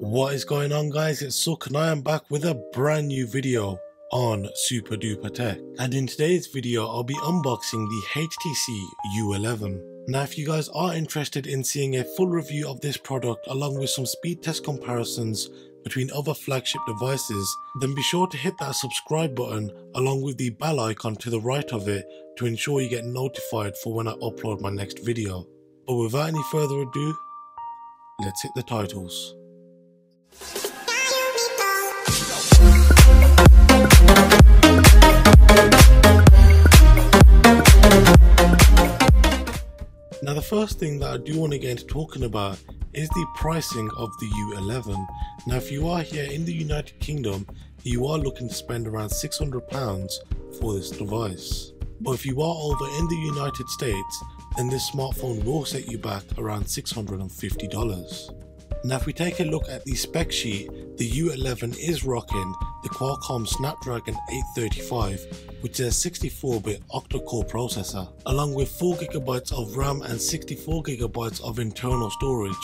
What is going on guys, it's Suk and I am back with a brand new video on Super Duper Tech. And in today's video, I'll be unboxing the HTC U11. Now if you guys are interested in seeing a full review of this product along with some speed test comparisons between other flagship devices, then be sure to hit that subscribe button along with the bell icon to the right of it to ensure you get notified for when I upload my next video. But without any further ado, let's hit the titles. Now the first thing that I do want to get into talking about is the pricing of the U11. Now if you are here in the United Kingdom, you are looking to spend around £600 for this device. But if you are over in the United States, then this smartphone will set you back around $650. Now if we take a look at the spec sheet, the U11 is rocking the Qualcomm Snapdragon 835 which is a 64-bit octa-core processor along with 4GB of RAM and 64GB of internal storage.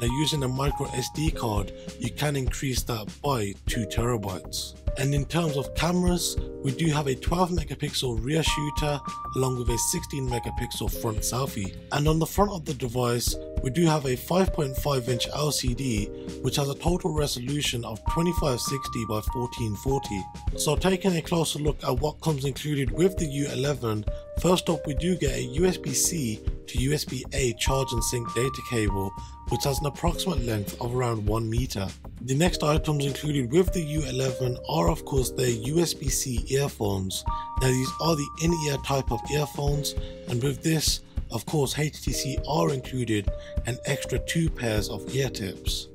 Now using a micro SD card you can increase that by 2TB. And in terms of cameras, we do have a 12 megapixel rear shooter along with a 16 megapixel front selfie. And on the front of the device, we do have a 5.5 inch LCD which has a total resolution of 2560 by 1440. So taking a closer look at what comes included with the U11, first up we do get a USB-C to USB-A charge and sync data cable which has an approximate length of around 1 meter. The next items included with the U11 are of course the USB-C earphones. Now these are the in-ear type of earphones and with this of course HTC are included an extra two pairs of ear tips.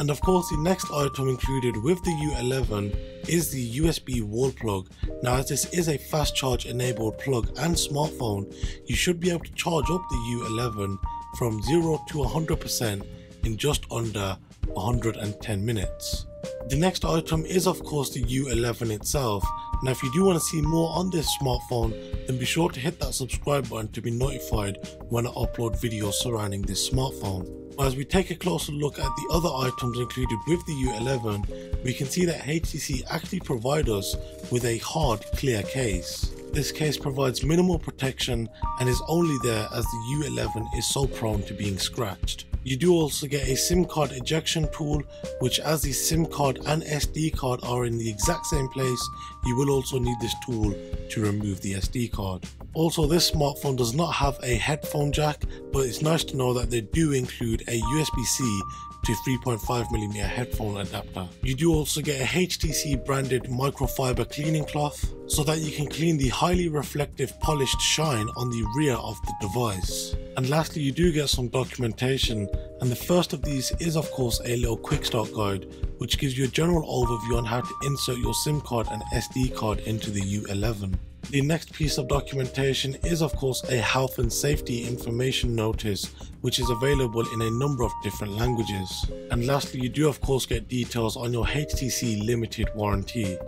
And of course the next item included with the U11 is the USB wall plug. Now as this is a fast charge enabled plug and smartphone, you should be able to charge up the U11 from 0 to 100% in just under 110 minutes. The next item is of course the U11 itself. Now if you do want to see more on this smartphone then be sure to hit that subscribe button to be notified when I upload videos surrounding this smartphone. As we take a closer look at the other items included with the U11, we can see that HTC actually provide us with a hard clear case. This case provides minimal protection and is only there as the U11 is so prone to being scratched. You do also get a SIM card ejection tool, which as the SIM card and SD card are in the exact same place, you will also need this tool to remove the SD card. Also this smartphone does not have a headphone jack, but it's nice to know that they do include a USB-C to 3.5mm headphone adapter. You do also get a HTC branded microfiber cleaning cloth so that you can clean the highly reflective polished shine on the rear of the device. And lastly you do get some documentation and the first of these is of course a little quick start guide which gives you a general overview on how to insert your SIM card and SD card into the U11. The next piece of documentation is of course a health and safety information notice which is available in a number of different languages. And lastly you do of course get details on your HTC limited warranty.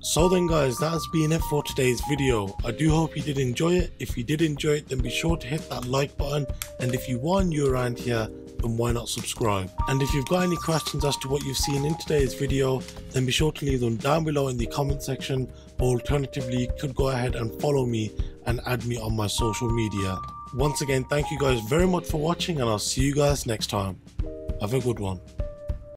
So then guys, that has been it for today's video. I do hope you did enjoy it. If you did enjoy it, then be sure to hit that like button. And if you are new around here, then why not subscribe? And if you've got any questions as to what you've seen in today's video, then be sure to leave them down below in the comment section. Or alternatively, you could go ahead and follow me and add me on my social media. Once again, thank you guys very much for watching and I'll see you guys next time. Have a good one.